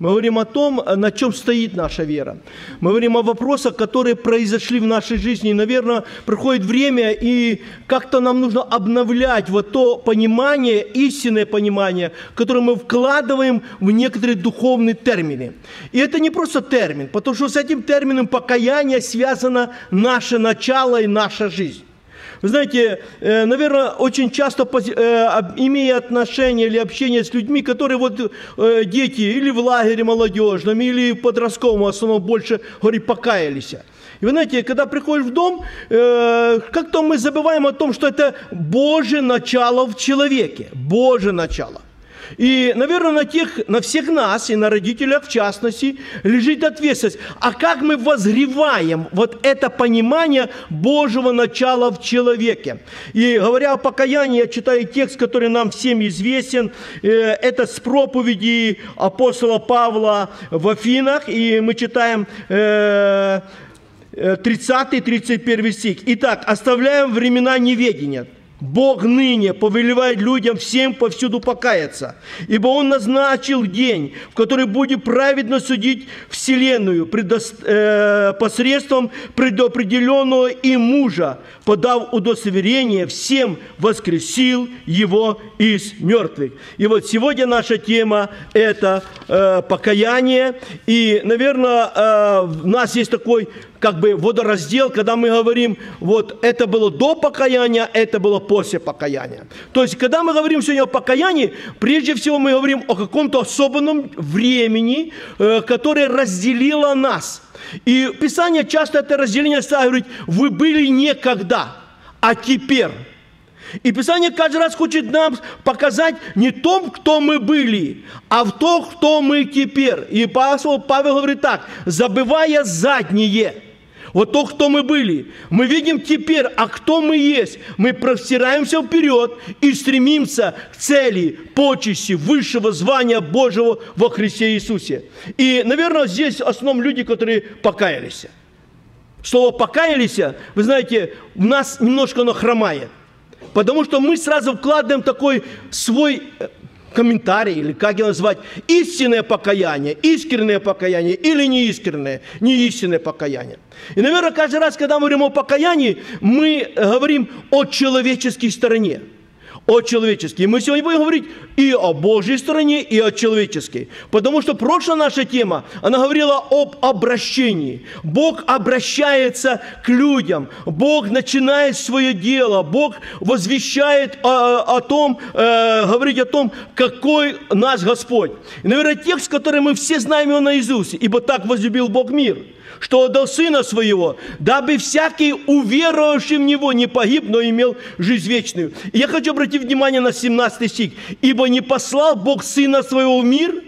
Мы говорим о том, на чем стоит наша вера. Мы говорим о вопросах, которые произошли в нашей жизни. И, наверное, проходит время, и как-то нам нужно обновлять вот то понимание, истинное понимание, которое мы вкладываем в некоторые духовные термины. И это не просто термин, потому что с этим термином покаяние связано наше начало и наша жизнь. Вы знаете, э, наверное, очень часто э, имея отношение или общение с людьми, которые вот э, дети или в лагере молодежном, или в подростковом, в основном больше, говорит, покаялись. И вы знаете, когда приходишь в дом, как-то мы забываем о том, что это Божье начало в человеке. Божье начало. И, наверное, на, тех, на всех нас, и на родителях в частности, лежит ответственность. А как мы возгреваем вот это понимание Божьего начала в человеке? И говоря о покаянии, я читаю текст, который нам всем известен. Э, это с проповеди апостола Павла в Афинах. И мы читаем 30-31 э, стих. Итак, оставляем времена неведения. Бог ныне повелевает людям всем повсюду покаяться, ибо Он назначил день, в который будет праведно судить Вселенную предос, э, посредством предопределенного им мужа, подав удостоверение всем, воскресил его из мертвых. И вот сегодня наша тема – это э, покаяние. И, наверное, э, у нас есть такой как бы водораздел, когда мы говорим, вот это было до покаяния, это было после покаяния. То есть, когда мы говорим сегодня о покаянии, прежде всего мы говорим о каком-то особенном времени, э, которое разделило нас. И Писание часто это разделение ставит, говорит, вы были некогда, а теперь. И Писание каждый раз хочет нам показать не том, кто мы были, а в том, кто мы теперь. И апостол Павел говорит так, забывая заднее – вот то, кто мы были. Мы видим теперь, а кто мы есть. Мы простираемся вперед и стремимся к цели, почести, высшего звания Божьего во Христе Иисусе. И, наверное, здесь в основном люди, которые покаялись. Слово «покаялись», вы знаете, у нас немножко оно хромает. Потому что мы сразу вкладываем такой свой э, комментарий, или как его назвать, истинное покаяние, искреннее покаяние или неискреннее, неистинное покаяние. И, наверное, каждый раз, когда мы говорим о покаянии, мы говорим о человеческой стороне – о человеческой. Мы сегодня будем говорить и о Божьей стороне, и о человеческой. Потому что прошлая наша тема, она говорила об обращении. Бог обращается к людям. Бог начинает свое дело. Бог возвещает о, о том, э, говорит о том, какой наш Господь. И, наверное, текст, который мы все знаем его наизусть. «Ибо так возлюбил Бог мир» что отдал Сына Своего, дабы всякий уверовавший в Него не погиб, но имел жизнь вечную. И я хочу обратить внимание на 17 стих. «Ибо не послал Бог Сына Своего в мир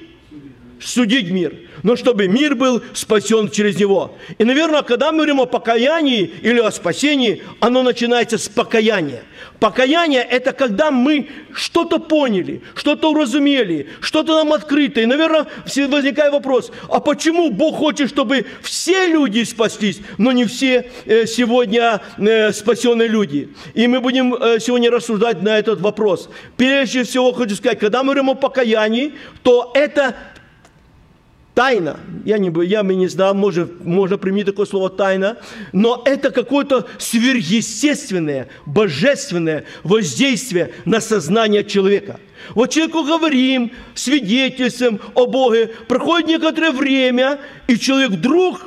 судить мир, но чтобы мир был спасен через него». И, наверное, когда мы говорим о покаянии или о спасении, оно начинается с покаяния – Покаяние – это когда мы что-то поняли, что-то уразумели, что-то нам открыто. И, наверное, возникает вопрос, а почему Бог хочет, чтобы все люди спаслись, но не все э, сегодня э, спасенные люди? И мы будем э, сегодня рассуждать на этот вопрос. Прежде всего, хочу сказать, когда мы говорим о покаянии, то это тайна. Я, не, я бы не знал, может, можно применить такое слово тайна, но это какое-то сверхъестественное, божественное воздействие на сознание человека. Вот человеку говорим, свидетельствуем о Боге, проходит некоторое время, и человек вдруг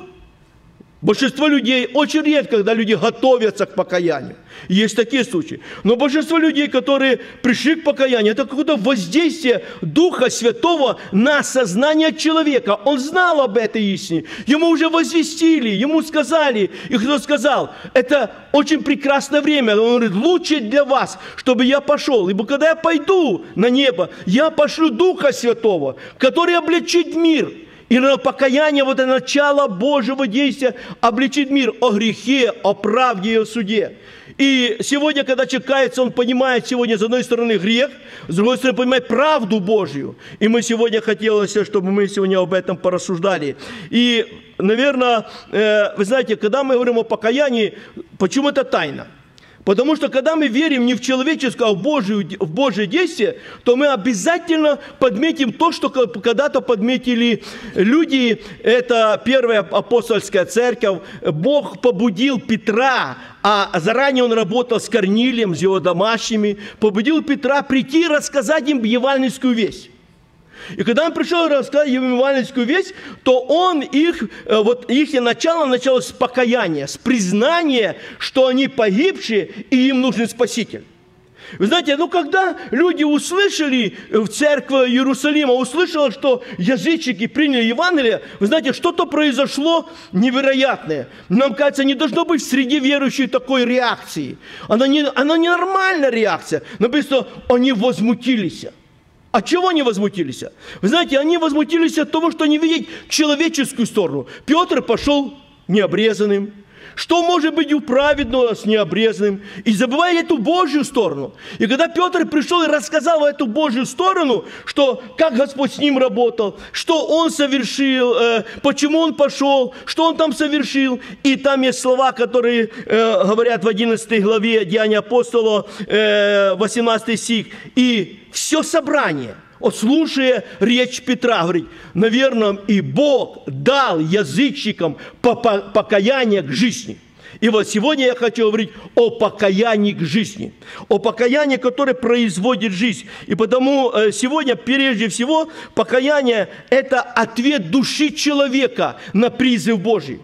Большинство людей, очень редко, когда люди готовятся к покаянию. Есть такие случаи. Но большинство людей, которые пришли к покаянию, это какое-то воздействие Духа Святого на сознание человека. Он знал об этой истине. Ему уже возвестили, ему сказали. И кто сказал, это очень прекрасное время. Он говорит, лучше для вас, чтобы я пошел. Ибо когда я пойду на небо, я пошлю Духа Святого, который облегчит мир – и покаяние, вот это начало Божьего действия обличит мир о грехе, о правде и о суде. И сегодня, когда человек кается, он понимает сегодня, с одной стороны, грех, с другой стороны, понимает правду Божью. И мы сегодня хотелось, чтобы мы сегодня об этом порассуждали. И, наверное, э, вы знаете, когда мы говорим о покаянии, почему это тайна? Потому что когда мы верим не в человеческое, а в Божие, в Божие действие, то мы обязательно подметим то, что когда-то подметили люди. Это первая апостольская церковь. Бог побудил Петра, а заранее он работал с Корнилием, с его домашними, побудил Петра прийти и рассказать им евангельскую весть. И когда он пришел рассказать евангельскую весть, то он их, э, вот их начало началось с покаяния, с признания, что они погибшие и им нужен Спаситель. Вы знаете, ну когда люди услышали в церкви Иерусалима, услышали, что язычники приняли Евангелие, вы знаете, что-то произошло невероятное. Нам кажется, не должно быть среди верующих такой реакции. Она не, она не нормальная реакция. Написано, они возмутились. А чего они возмутились? Вы знаете, они возмутились от того, что не видят человеческую сторону. Петр пошел необрезанным. Что может быть у праведного с необрезанным? И забывая эту Божью сторону. И когда Петр пришел и рассказал эту Божью сторону, что как Господь с ним работал, что он совершил, э, почему он пошел, что он там совершил. И там есть слова, которые э, говорят в 11 главе Деяния апостола, э, 18 стих. И все собрание – вот слушая речь Петра, говорит, наверное, и Бог дал язычникам покаяние к жизни. И вот сегодня я хочу говорить о покаянии к жизни, о покаянии, которое производит жизнь. И потому э, сегодня, прежде всего, покаяние – это ответ души человека на призыв Божий.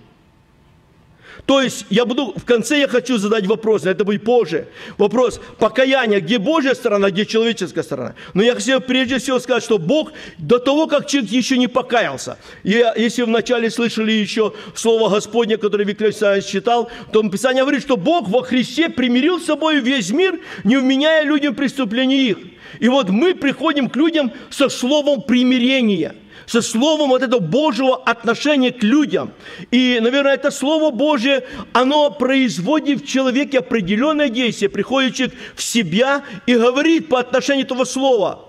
То есть я буду, в конце я хочу задать вопрос, но это будет позже. Вопрос покаяния, где Божья сторона, где человеческая сторона. Но я хочу прежде всего сказать, что Бог до того, как человек еще не покаялся. Я, если вначале слышали еще слово Господне, которое Виктор Александрович читал, то Писание говорит, что Бог во Христе примирил с собой весь мир, не вменяя людям преступлений их. И вот мы приходим к людям со словом примирения – со словом вот этого Божьего отношения к людям. И, наверное, это Слово Божье, оно производит в человеке определенное действие, приходит человек в себя и говорит по отношению этого Слова.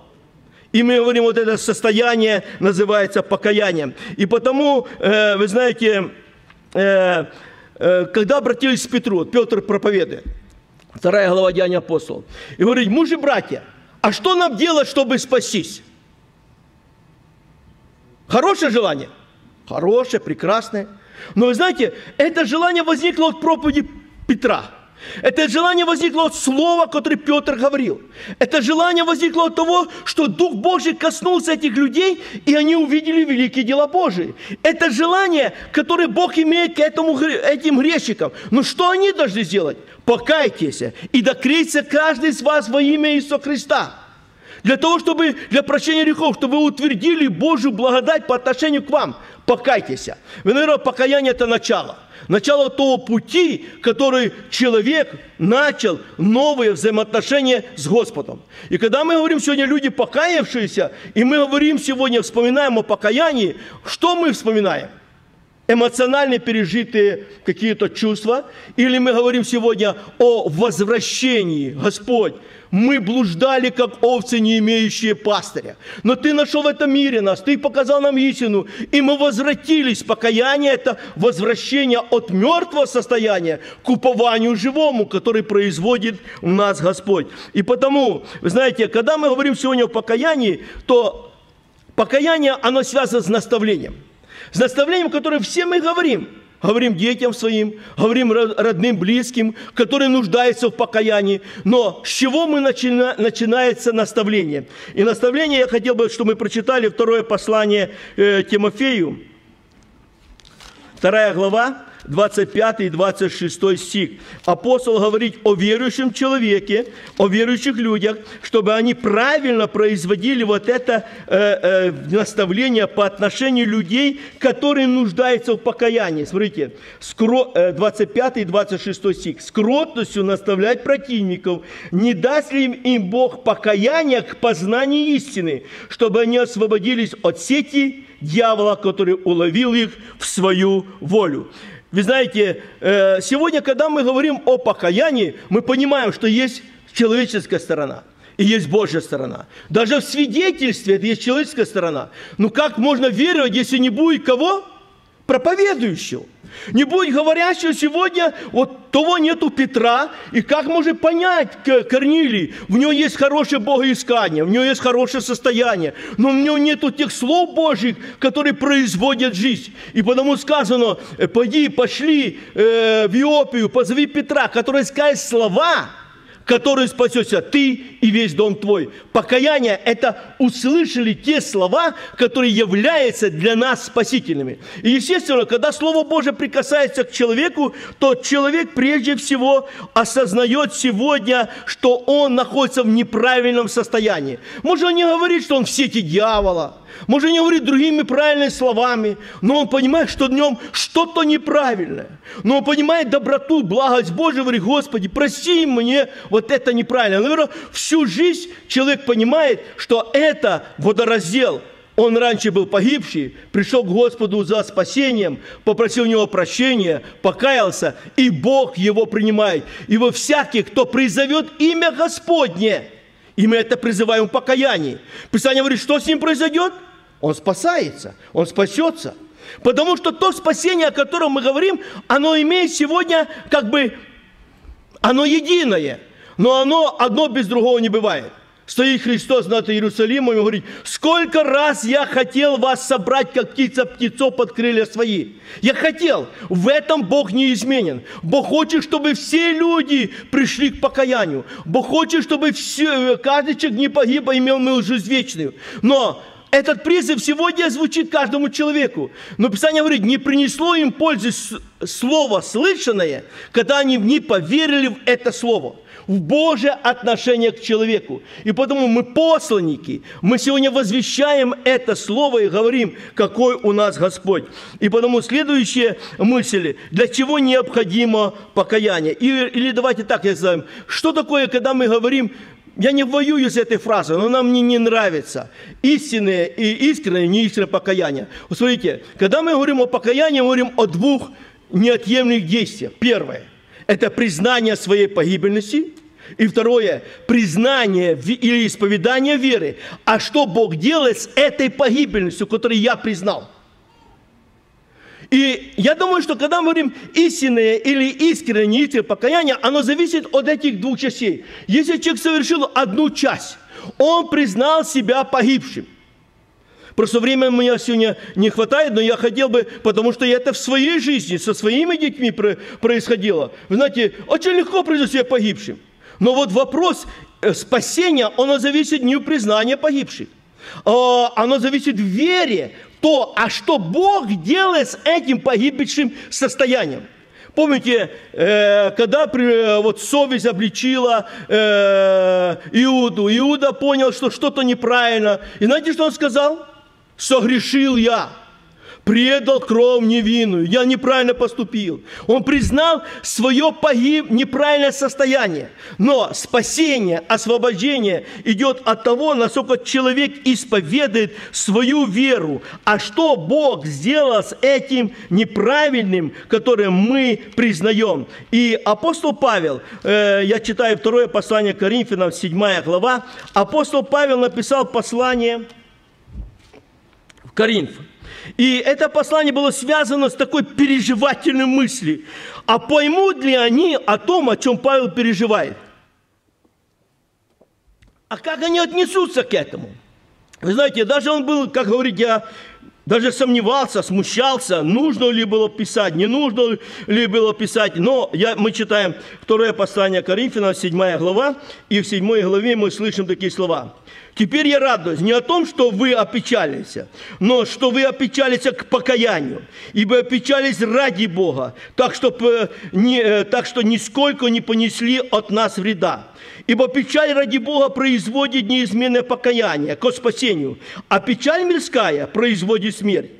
И мы говорим, вот это состояние называется покаянием. И потому, э, вы знаете, э, э, когда обратились к Петру, Петр проповедует, вторая глава Деяния апостолов, и говорит, мужи братья, а что нам делать, чтобы спастись? Хорошее желание? Хорошее, прекрасное. Но вы знаете, это желание возникло от проповеди Петра. Это желание возникло от слова, которое Петр говорил. Это желание возникло от того, что Дух Божий коснулся этих людей, и они увидели великие дела Божии. Это желание, которое Бог имеет к этому, этим грешникам. Но что они должны сделать? Покайтесь и докрейся каждый из вас во имя Иисуса Христа. Для того, чтобы для прощения грехов, чтобы вы утвердили Божью благодать по отношению к вам. Покайтесь. Вы, наверное, покаяние – это начало. Начало того пути, который человек начал новые взаимоотношения с Господом. И когда мы говорим сегодня люди покаявшиеся, и мы говорим сегодня, вспоминаем о покаянии, что мы вспоминаем? Эмоционально пережитые какие-то чувства, или мы говорим сегодня о возвращении, Господь, мы блуждали, как овцы, не имеющие пастыря. Но Ты нашел в этом мире нас, Ты показал нам истину, и мы возвратились. Покаяние – это возвращение от мертвого состояния к упованию живому, который производит у нас Господь. И потому, вы знаете, когда мы говорим сегодня о покаянии, то покаяние, оно связано с наставлением. С наставлением, которое все мы говорим – говорим детям своим, говорим родным, близким, которые нуждаются в покаянии. Но с чего мы начина, начинается наставление? И наставление я хотел бы, чтобы мы прочитали второе послание э, Тимофею, вторая глава, 25 и 26 стих. Апостол говорит о верующем человеке, о верующих людях, чтобы они правильно производили вот это э, э, наставление по отношению людей, которые нуждаются в покаянии. Смотрите, 25 и 26 стих. «С кротностью наставлять противников, не даст ли им Бог покаяние к познанию истины, чтобы они освободились от сети дьявола, который уловил их в свою волю». Вы знаете, э, сегодня, когда мы говорим о покаянии, мы понимаем, что есть человеческая сторона и есть Божья сторона. Даже в свидетельстве это есть человеческая сторона. Но как можно веровать, если не будет кого? Проповедующего. Не будет говорящего сегодня, вот того нету Петра, и как может понять Корнилий? В него есть хорошее богоискание, в него есть хорошее состояние, но в него нету тех слов Божьих, которые производят жизнь. И потому сказано, «Э, пойди, пошли э, в Иопию, позови Петра, который скажет слова, который спасется ты и весь дом твой. Покаяние – это услышали те слова, которые являются для нас спасительными. И, естественно, когда Слово Божие прикасается к человеку, то человек прежде всего осознает сегодня, что он находится в неправильном состоянии. Может, он не говорит, что он в сети дьявола, может, не говорит другими правильными словами, но он понимает, что в нем что-то неправильное. Но он понимает доброту, благость Божию, говорит, Господи, прости мне вот это неправильно. Наверное, всю жизнь человек понимает, что это водораздел. Он раньше был погибший, пришел к Господу за спасением, попросил у него прощения, покаялся, и Бог его принимает. И во всяких, кто призовет имя Господне, и мы это призываем в покаянии. Писание говорит, что с ним произойдет? Он спасается, он спасется. Потому что то спасение, о котором мы говорим, оно имеет сегодня как бы, оно единое, но оно одно без другого не бывает. Стоит Христос над Иерусалимом и говорит, сколько раз я хотел вас собрать, как птица птицо под крылья свои. Я хотел. В этом Бог не изменен. Бог хочет, чтобы все люди пришли к покаянию. Бог хочет, чтобы все, каждый человек не погиб, а имел мы жизнь вечную. Но этот призыв сегодня звучит каждому человеку. Но Писание говорит, не принесло им пользы слово слышанное, когда они не поверили в это слово в Божье отношение к человеку. И потому мы посланники, мы сегодня возвещаем это слово и говорим, какой у нас Господь. И потому следующие мысли, для чего необходимо покаяние. И, или давайте так я скажу, что такое, когда мы говорим, я не воюю с этой фразой, но она мне не нравится. Истинное и искреннее, не искреннее покаяние. Вот смотрите, когда мы говорим о покаянии, мы говорим о двух неотъемлемых действиях. Первое – это признание своей погибельности. И второе – признание или исповедание веры. А что Бог делает с этой погибельностью, которую я признал – и я думаю, что когда мы говорим истинное или искреннее, неискреннее покаяние, оно зависит от этих двух частей. Если человек совершил одну часть, он признал себя погибшим. Просто времени у меня сегодня не хватает, но я хотел бы, потому что это в своей жизни, со своими детьми происходило. Вы знаете, очень легко признать себя погибшим. Но вот вопрос э, спасения, оно зависит не от признания погибших. А, оно зависит в вере, то, а что Бог делает с этим погибшим состоянием. Помните, э, когда э, вот совесть обличила Иуду, Иуда понял, что что-то неправильно. И знаете, что он сказал? Согрешил я предал кровь невинную, я неправильно поступил. Он признал свое погиб, неправильное состояние. Но спасение, освобождение идет от того, насколько человек исповедует свою веру. А что Бог сделал с этим неправильным, которое мы признаем? И апостол Павел, э, я читаю второе послание Коринфянам, 7 глава, апостол Павел написал послание в Коринф. И это послание было связано с такой переживательной мыслью. А поймут ли они о том, о чем Павел переживает? А как они отнесутся к этому? Вы знаете, даже он был, как говорить, я даже сомневался, смущался, нужно ли было писать, не нужно ли было писать. Но я, мы читаем второе послание Коринфянам, 7 глава, и в 7 главе мы слышим такие слова. Теперь я радуюсь не о том, что вы опечалились, но что вы опечалились к покаянию, ибо опечались ради Бога, так что, э, не, э, так что нисколько не понесли от нас вреда. Ибо печаль ради Бога производит неизменное покаяние к спасению, а печаль мирская производит смерть.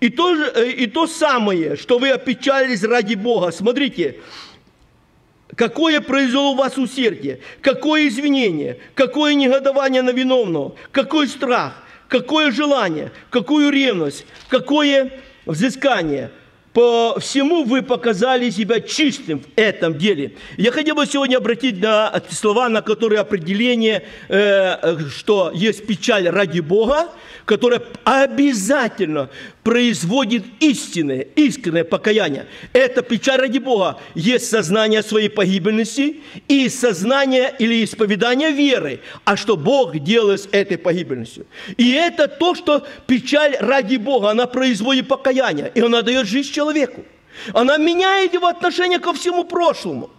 И то, э, и то самое, что вы опечалились ради Бога. Смотрите, Какое произвело у вас усердие, какое извинение, какое негодование на виновного, какой страх, какое желание, какую ревность, какое взыскание. По всему вы показали себя чистым в этом деле. Я хотел бы сегодня обратить на слова, на которые определение, э, что есть печаль ради Бога, которая обязательно производит истинное, искреннее покаяние. Это печаль ради Бога. Есть сознание своей погибельности и сознание или исповедание веры. А что Бог делает с этой погибельностью? И это то, что печаль ради Бога, она производит покаяние, и она дает жизнь человеку. Она меняет его отношение ко всему прошлому.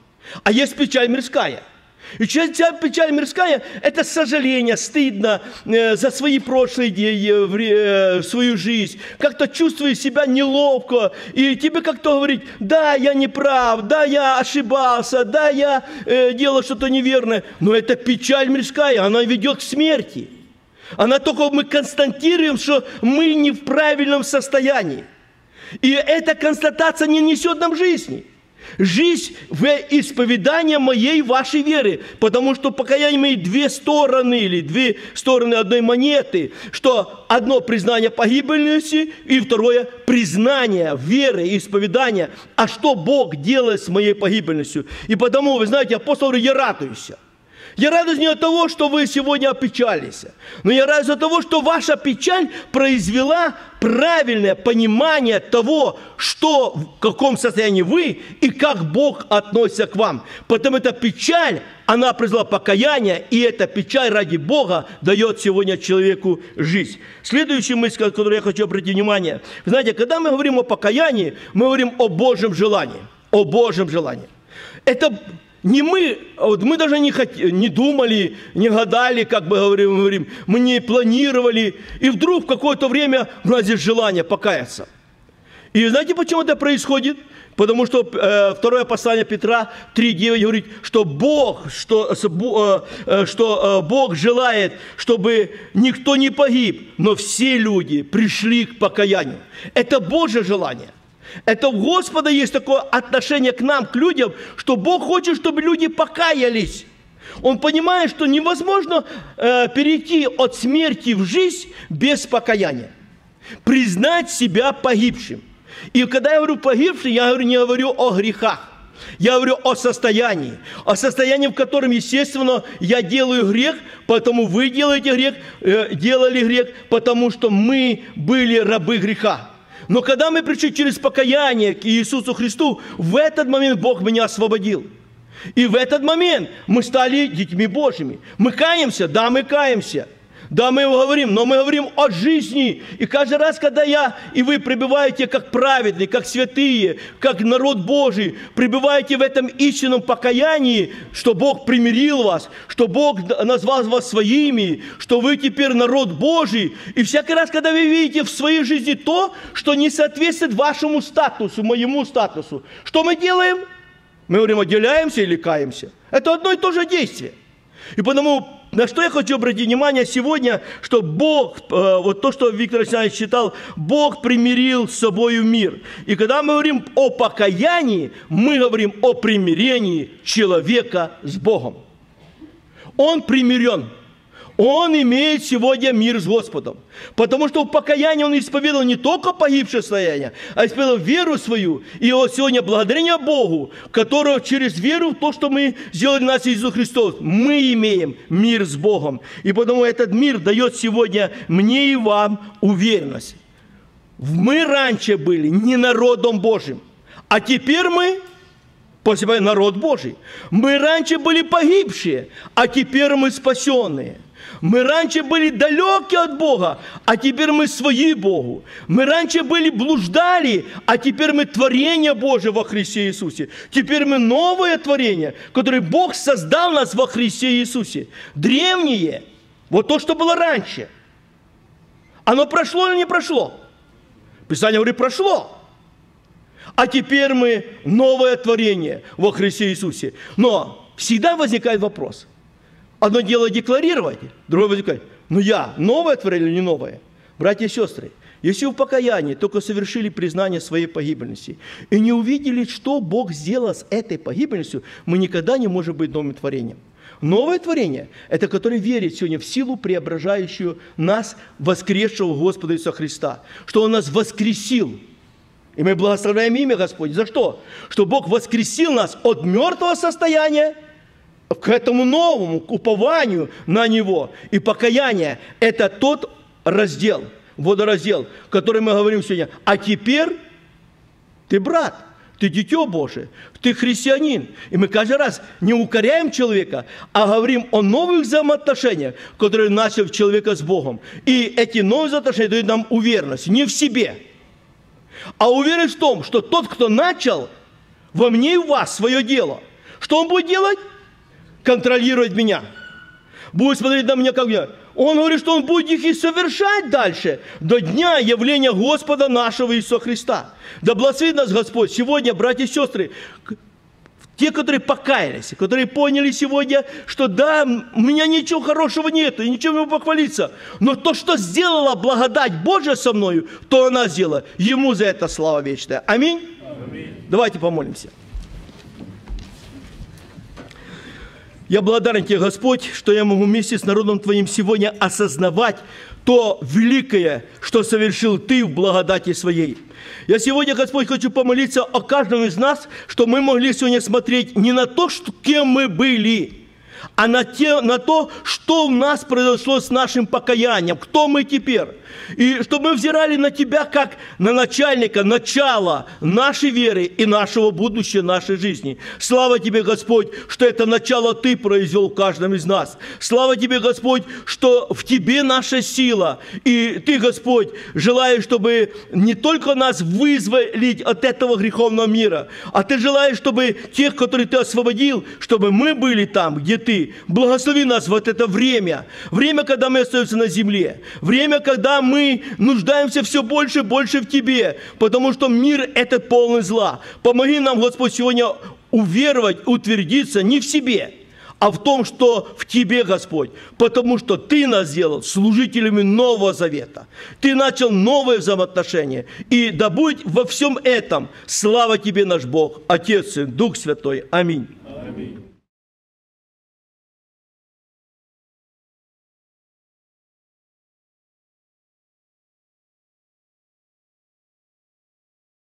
А есть печаль мирская – и печаль мирская – это сожаление, стыдно э, за свои прошлые э, свою жизнь. Как-то чувствуешь себя неловко, и тебе как-то говорить, да, я не прав, да, я ошибался, да, я э, делал что-то неверное. Но это печаль мирская, она ведет к смерти. Она только мы констатируем, что мы не в правильном состоянии. И эта констатация не несет нам жизни – Жизнь в исповедании моей вашей веры. Потому что покаяние имеет две стороны или две стороны одной монеты. Что одно признание погибельности и второе признание веры и исповедания. А что Бог делает с моей погибельностью? И потому, вы знаете, апостол говорит, я радуюсь. Я радуюсь не от того, что вы сегодня опечались, но я радуюсь от того, что ваша печаль произвела правильное понимание того, что, в каком состоянии вы и как Бог относится к вам. Потому эта печаль, она произвела покаяние, и эта печаль ради Бога дает сегодня человеку жизнь. Следующая мысль, на которую я хочу обратить внимание. Знаете, когда мы говорим о покаянии, мы говорим о Божьем желании. О Божьем желании. Это не мы, а вот мы даже не, хот... не думали, не гадали, как бы говорим, мы говорим, мы не планировали, и вдруг в какое-то время у нас есть желание покаяться. И знаете, почему это происходит? Потому что э, второе послание Петра 3.9 говорит, что Бог, что, э, э, что э, Бог желает, чтобы никто не погиб, но все люди пришли к покаянию. Это Божье желание. Это у Господа есть такое отношение к нам, к людям, что Бог хочет, чтобы люди покаялись. Он понимает, что невозможно э, перейти от смерти в жизнь без покаяния. Признать себя погибшим. И когда я говорю погибший, я говорю, не говорю о грехах. Я говорю о состоянии. О состоянии, в котором, естественно, я делаю грех, потому вы делаете грех, э, делали грех, потому что мы были рабы греха. Но когда мы пришли через покаяние к Иисусу Христу, в этот момент Бог меня освободил. И в этот момент мы стали детьми Божьими. Мы каемся, да, мы каемся – да, мы говорим, но мы говорим о жизни. И каждый раз, когда я и вы пребываете как праведные, как святые, как народ Божий, пребываете в этом истинном покаянии, что Бог примирил вас, что Бог назвал вас своими, что вы теперь народ Божий. И всякий раз, когда вы видите в своей жизни то, что не соответствует вашему статусу, моему статусу, что мы делаем? Мы говорим, отделяемся или каемся. Это одно и то же действие. И потому на что я хочу обратить внимание сегодня, что Бог, э, вот то, что Виктор Александрович читал, Бог примирил с собой мир. И когда мы говорим о покаянии, мы говорим о примирении человека с Богом. Он примирен. Он имеет сегодня мир с Господом. Потому что в покаянии он исповедовал не только погибшее состояние, а исповедовал веру свою. И вот сегодня благодарение Богу, которого через веру в то, что мы сделали нас Иисус Христос, мы имеем мир с Богом. И потому этот мир дает сегодня мне и вам уверенность. Мы раньше были не народом Божьим, а теперь мы после народ Божий. Мы раньше были погибшие, а теперь мы спасенные. Мы раньше были далеки от Бога, а теперь мы свои Богу. Мы раньше были блуждали, а теперь мы творение Божие во Христе Иисусе. Теперь мы новое творение, которое Бог создал нас во Христе Иисусе. Древнее, вот то, что было раньше. Оно прошло или не прошло? Писание говорит, прошло. А теперь мы новое творение во Христе Иисусе. Но всегда возникает вопрос – Одно дело декларировать, другое возникает. Ну я новое творение или не новое? Братья и сестры, если в покаянии только совершили признание своей погибельности и не увидели, что Бог сделал с этой погибельностью, мы никогда не можем быть новым творением. Новое творение – это которое верит сегодня в силу, преображающую нас, воскресшего Господа Иисуса Христа, что Он нас воскресил И мы благословляем имя Господне. За что? Что Бог воскресил нас от мертвого состояния к этому новому, к упованию на Него. И покаяние – это тот раздел, водораздел, который мы говорим сегодня. А теперь ты брат, ты дитё Божие, ты христианин. И мы каждый раз не укоряем человека, а говорим о новых взаимоотношениях, которые начали в человека с Богом. И эти новые взаимоотношения дают нам уверенность не в себе, а уверенность в том, что тот, кто начал во мне и в вас свое дело, что он будет делать? Контролировать меня. Будет смотреть на меня, как я. Он говорит, что он будет их и совершать дальше до дня явления Господа нашего Иисуса Христа. Да благословит нас Господь. Сегодня, братья и сестры, те, которые покаялись, которые поняли сегодня, что да, у меня ничего хорошего нет, и ничем не похвалиться. Но то, что сделала благодать Божия со мною, то она сделала. Ему за это слава вечная. Аминь. Аминь. Давайте помолимся. Я благодарен Тебе, Господь, что я могу вместе с народом Твоим сегодня осознавать то великое, что совершил Ты в благодати Своей. Я сегодня, Господь, хочу помолиться о каждом из нас, что мы могли сегодня смотреть не на то, что, кем мы были, а на, те, на то, что у нас произошло с нашим покаянием, кто мы теперь. И чтобы мы взирали на Тебя как на начальника, начало нашей веры и нашего будущего, нашей жизни. Слава Тебе, Господь, что это начало Ты произвел в каждом из нас. Слава Тебе, Господь, что в Тебе наша сила. И Ты, Господь, желаешь, чтобы не только нас вызволить от этого греховного мира, а Ты желаешь, чтобы тех, которые Ты освободил, чтобы мы были там, где Ты. Благослови нас в это время. Время, когда мы остаемся на земле. Время, когда мы нуждаемся все больше и больше в Тебе, потому что мир – это полный зла. Помоги нам, Господь, сегодня уверовать, утвердиться не в себе, а в том, что в Тебе, Господь, потому что Ты нас сделал служителями Нового Завета. Ты начал новые взаимоотношения. И да будет во всем этом слава Тебе, наш Бог, Отец и Дух Святой. Аминь.